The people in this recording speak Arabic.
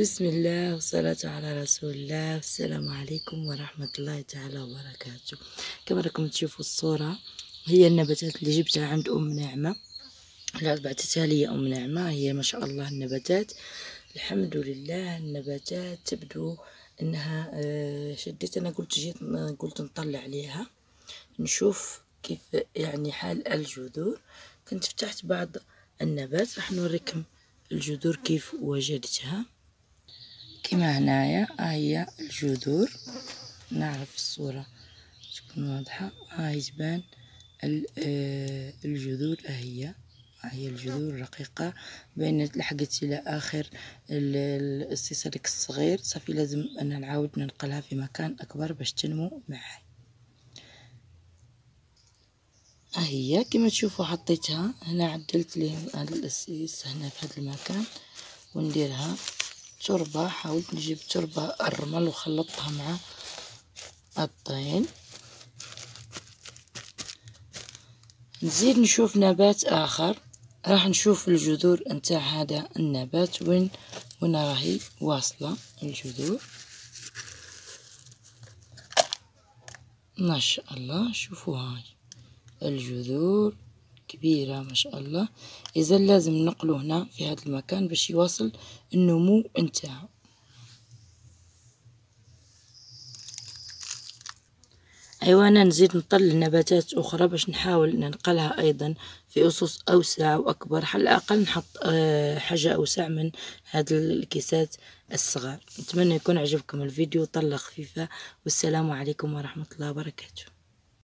بسم الله والصلاة على رسول الله. السلام عليكم ورحمة الله تعالى وبركاته. كما راكم تشوفوا الصورة هي النباتات اللي جبتها عند أم نعمة. لا بعثتها لي أم نعمة هي ما شاء الله النباتات. الحمد لله النباتات تبدو إنها آه، شديت. أنا قلت جيت قلت نطلع عليها نشوف كيف يعني حال الجذور. كنت فتحت بعض النبات راح نوريكم الجذور كيف وجدتها. كما هنايا هي الجذور. نعرف الصورة تكون واضحة. هاي تبان آه، الجذور هي. هي الجذور الرقيقة. بين لحقت إلى آخر السيسلك الصغير. صافي لازم أن نعاود ننقلها في مكان أكبر باش تنمو معي هي كما تشوفوا حطيتها. هنا عدلت لي هذا الأسيس هنا في هذا المكان ونديرها تربة حاولت نجيب تربة الرمل وخلطتها مع الطين نزيد نشوف نبات آخر. راح نشوف الجذور نتاع هذا النبات وين وين راهي واصلة الجذور. ما شاء الله شوفوا هاي الجذور. كبيرة ما شاء الله. إذا لازم نقله هنا في هذا المكان باش يواصل النمو نتاعو أيوا أنا نزيد نطل نباتات أخرى باش نحاول ننقلها أيضا في أسس أوسع وأكبر على الأقل نحط آه، حاجة أوسع من هاد الكيسات الصغار. نتمنى يكون عجبكم الفيديو. طلة خفيفة والسلام عليكم ورحمة الله وبركاته.